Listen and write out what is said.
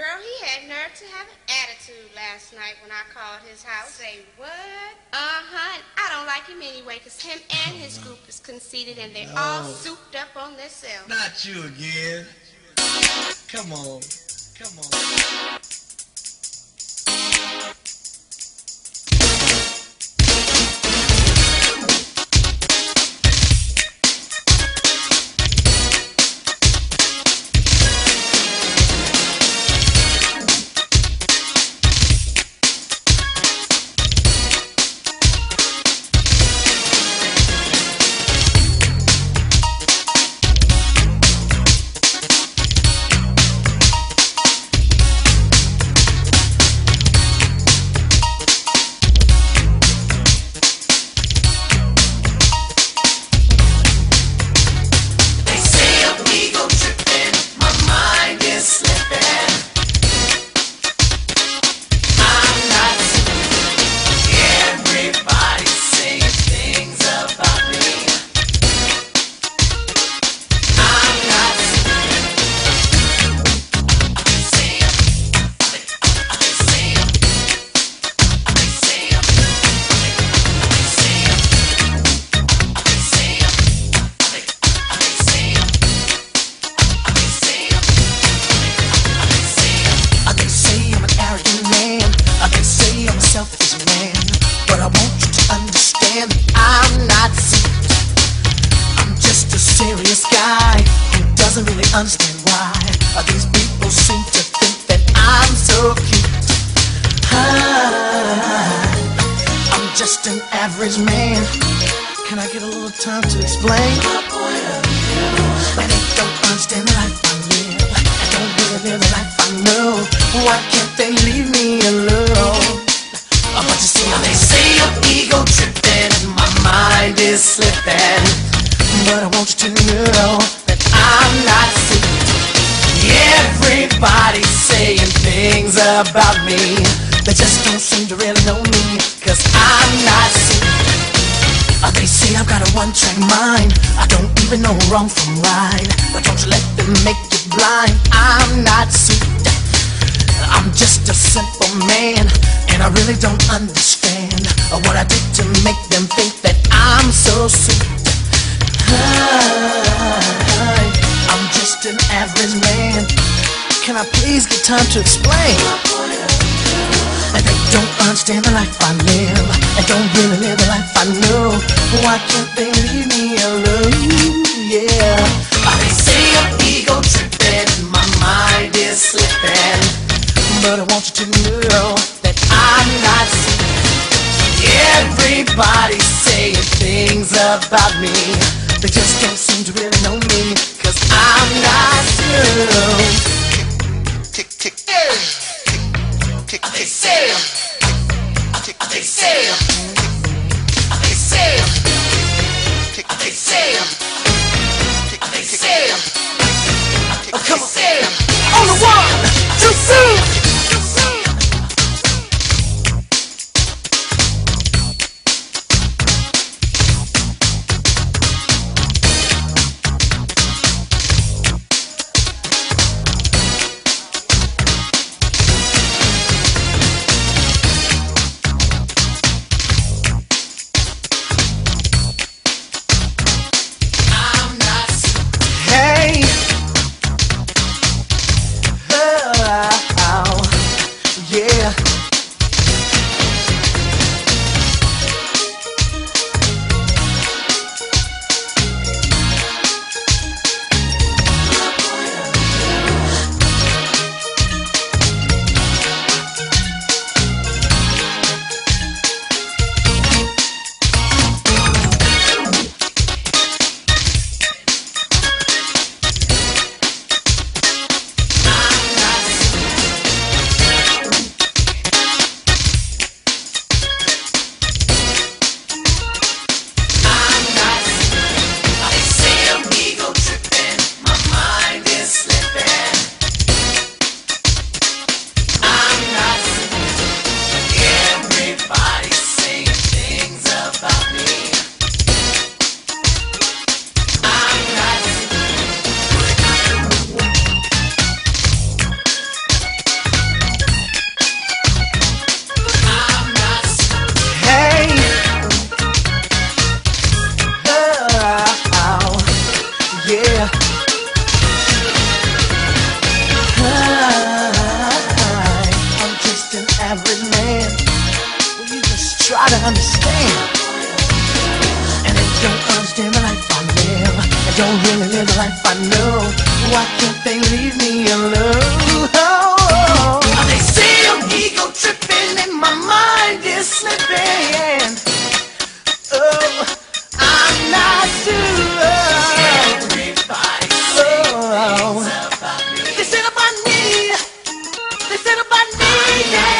Girl, he had nerve to have an attitude last night when I called his house. Say what? Uh-huh, and I don't like him anyway, because him and his group is conceited and they're all souped up on themselves. Not you again. Come on. Come on. Just an average man. Can I get a little time to explain? They don't understand the life I live. I don't really live the life I know. Why can't they leave me alone? But you see how they say I'm ego tripping and my mind is slipping. But I want you to know that I'm not sick. Everybody's saying things about me. They just don't seem to really know me. A one-track mind. I don't even know wrong from right. But don't you let them make you blind. I'm not souped. I'm just a simple man, and I really don't understand what I did to make them think that I'm so souped. I'm just an average man. Can I please get time to explain? And they don't understand the life I live. And don't really live the life I know. Why can't they leave me alone? Yeah. Uh, They say I'm ego tripping. My mind is slipping. But I want you to know that I'm not sick. Everybody's saying things about me. They just don't seem to really know me. Cause I'm not true. Tick, tick, Tick, they say I'm. They say. They say say oh, come on. On the one. To understand. And they don't understand the life I live. They don't really live the life I know. Why can't they leave me alone? They say I'm ego tripping and my mind is slipping. Oh, I'm not sure. Uh, oh, they said about me. They said about me. Yeah.